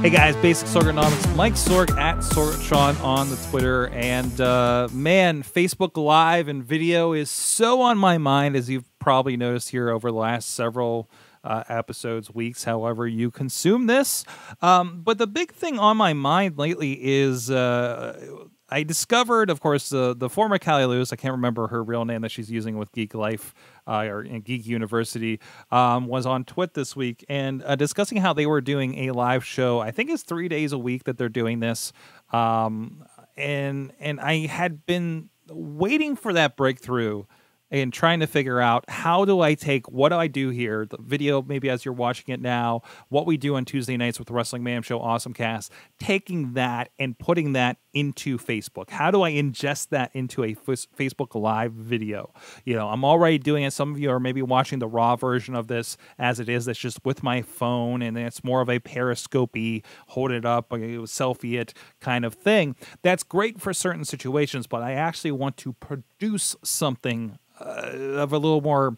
Hey guys, Basic Sorganomics, Mike Sorg at Sorgatron on the Twitter. And uh, man, Facebook Live and video is so on my mind, as you've probably noticed here over the last several uh, episodes, weeks, however you consume this. Um, but the big thing on my mind lately is uh, I discovered, of course, the the former Cali Lewis. I can't remember her real name that she's using with Geek Life uh, or Geek University. Um, was on Twit this week and uh, discussing how they were doing a live show. I think it's three days a week that they're doing this. Um, and and I had been waiting for that breakthrough and trying to figure out how do I take what do I do here, the video maybe as you're watching it now, what we do on Tuesday nights with the Wrestling Mayhem Show Awesome Cast, taking that and putting that into Facebook. How do I ingest that into a Facebook Live video? You know, I'm already doing it. Some of you are maybe watching the raw version of this as it is. That's just with my phone, and it's more of a periscopy, hold it up, selfie it kind of thing. That's great for certain situations, but I actually want to produce something of a little more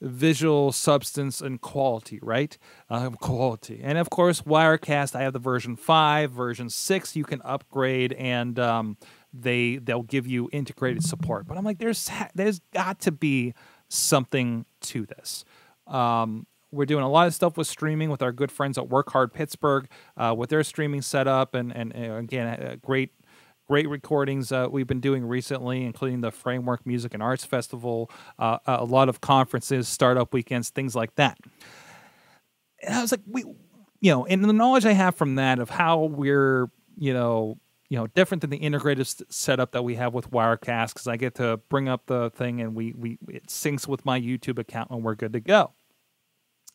visual substance and quality, right? Uh, quality. And of course, Wirecast, I have the version 5, version 6 you can upgrade and um, they they'll give you integrated support. But I'm like there's there's got to be something to this. Um, we're doing a lot of stuff with streaming with our good friends at Work Hard Pittsburgh uh, with their streaming setup and and, and again great great recordings uh, we've been doing recently, including the Framework Music and Arts Festival, uh, a lot of conferences, startup weekends, things like that. And I was like, we, you know, and the knowledge I have from that of how we're, you know, you know, different than the integrated setup that we have with Wirecast, because I get to bring up the thing and we we it syncs with my YouTube account and we're good to go.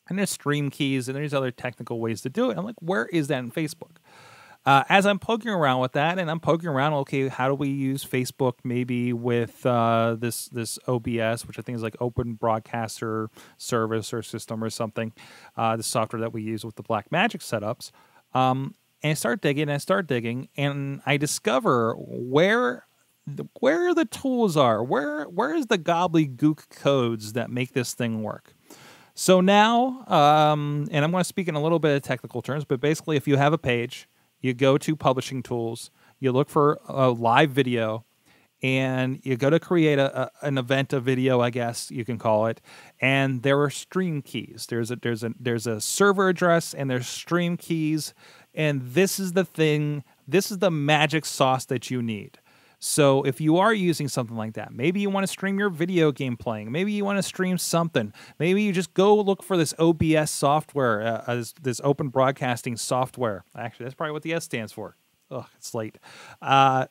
And there's stream keys and there's other technical ways to do it. I'm like, where is that in Facebook? Uh, as I'm poking around with that, and I'm poking around, okay, how do we use Facebook maybe with uh, this this OBS, which I think is like Open Broadcaster Service or System or something, uh, the software that we use with the Blackmagic setups. Um, and I start digging, and I start digging, and I discover where where the tools are, where where is the gobbledygook codes that make this thing work. So now, um, and I'm going to speak in a little bit of technical terms, but basically, if you have a page you go to publishing tools, you look for a live video, and you go to create a, a, an event, a video, I guess you can call it. And there are stream keys. There's a there's a there's a server address and there's stream keys. And this is the thing. This is the magic sauce that you need. So if you are using something like that, maybe you want to stream your video game playing, maybe you want to stream something, maybe you just go look for this OBS software, uh, this, this, open broadcasting software. Actually, that's probably what the S stands for. Ugh, it's late. Uh,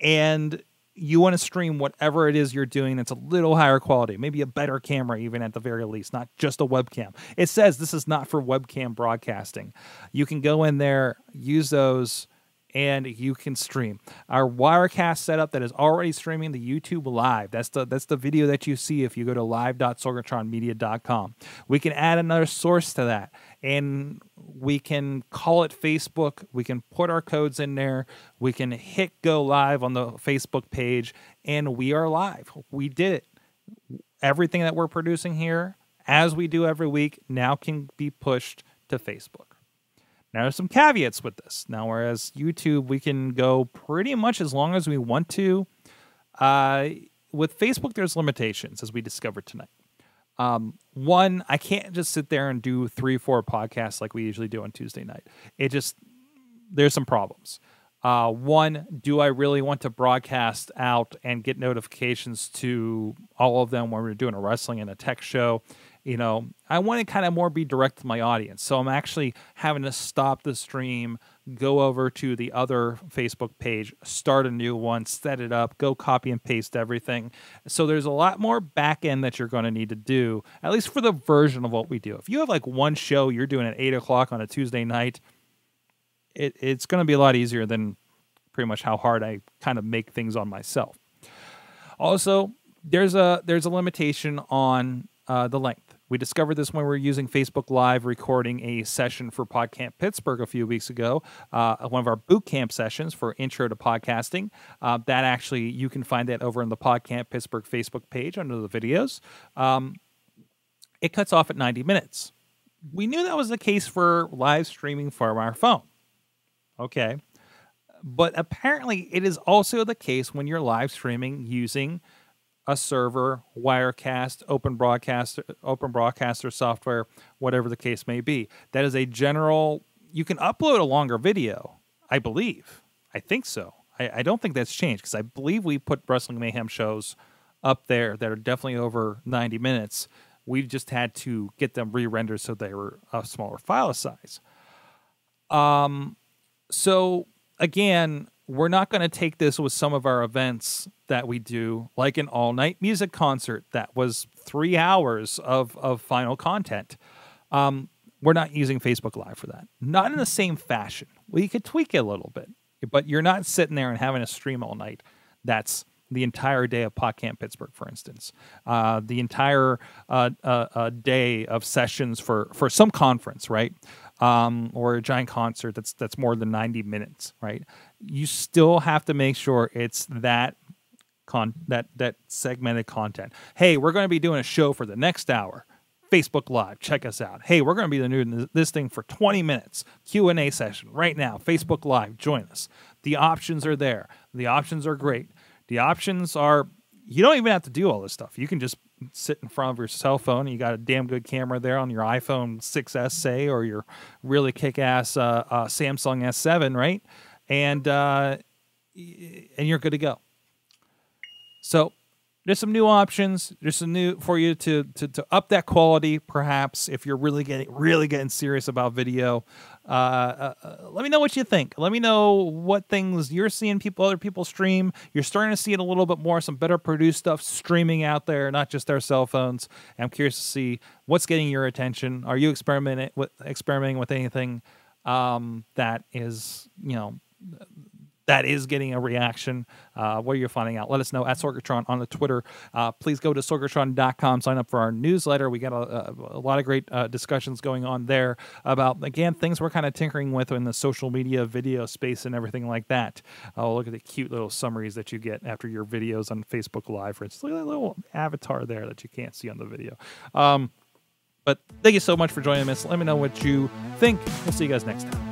and you want to stream whatever it is you're doing that's a little higher quality, maybe a better camera, even at the very least, not just a webcam. It says this is not for webcam broadcasting. You can go in there, use those and you can stream. Our Wirecast setup that is already streaming the YouTube live. That's the that's the video that you see if you go to live.sorgatronmedia.com. We can add another source to that and we can call it Facebook. We can put our codes in there. We can hit go live on the Facebook page and we are live. We did it. Everything that we're producing here as we do every week now can be pushed to Facebook. Now, there's some caveats with this. Now, whereas YouTube, we can go pretty much as long as we want to. Uh, with Facebook, there's limitations, as we discovered tonight. Um, one, I can't just sit there and do three, four podcasts like we usually do on Tuesday night. It just, there's some problems. Uh, one, do I really want to broadcast out and get notifications to all of them when we're doing a wrestling and a tech show? You know, I want to kind of more be direct to my audience. So I'm actually having to stop the stream, go over to the other Facebook page, start a new one, set it up, go copy and paste everything. So there's a lot more back end that you're going to need to do, at least for the version of what we do. If you have like one show you're doing at eight o'clock on a Tuesday night, it, it's going to be a lot easier than pretty much how hard I kind of make things on myself. Also, there's a there's a limitation on uh, the length. We discovered this when we were using Facebook Live recording a session for PodCamp Pittsburgh a few weeks ago, uh, one of our boot camp sessions for Intro to Podcasting. Uh, that actually, you can find that over on the PodCamp Pittsburgh Facebook page under the videos. Um, it cuts off at 90 minutes. We knew that was the case for live streaming from our phone. Okay. But apparently, it is also the case when you're live streaming using a server, Wirecast, Open Broadcaster, Open Broadcaster software, whatever the case may be. That is a general. You can upload a longer video, I believe. I think so. I, I don't think that's changed because I believe we put Wrestling Mayhem shows up there that are definitely over 90 minutes. We've just had to get them re-rendered so they were a smaller file size. Um, so again, we're not going to take this with some of our events that we do, like an all night music concert that was three hours of, of final content. Um, we're not using Facebook Live for that. Not in the same fashion. We could tweak it a little bit, but you're not sitting there and having a stream all night. That's the entire day of PodCamp Pittsburgh, for instance, uh, the entire uh, uh, uh day of sessions for for some conference, right? Um, or a giant concert that's that's more than 90 minutes, right? You still have to make sure it's that con that that segmented content. Hey, we're going to be doing a show for the next hour. Facebook Live, check us out. Hey, we're going to be doing this thing for 20 minutes. Q&A session right now. Facebook Live, join us. The options are there. The options are great. The options are you don't even have to do all this stuff. You can just sit in front of your cell phone. You got a damn good camera there on your iPhone 6s, say, or your really kick-ass uh, uh, Samsung S7, right? And uh, and you're good to go. So there's some new options. There's some new for you to, to to up that quality, perhaps if you're really getting really getting serious about video. Uh, uh, uh, let me know what you think. Let me know what things you're seeing people, other people stream. You're starting to see it a little bit more, some better produced stuff streaming out there, not just our cell phones. I'm curious to see what's getting your attention. Are you experimenting with experimenting with anything um, that is, you know, that is getting a reaction. Uh, what are you finding out? Let us know at Sorgatron on the Twitter. Uh, please go to sorgatron.com, sign up for our newsletter. We got a, a, a lot of great uh, discussions going on there about, again, things we're kind of tinkering with in the social media video space and everything like that. Oh, look at the cute little summaries that you get after your videos on Facebook Live, for instance. Look at that little avatar there that you can't see on the video. Um, but thank you so much for joining us. Let me know what you think. We'll see you guys next time.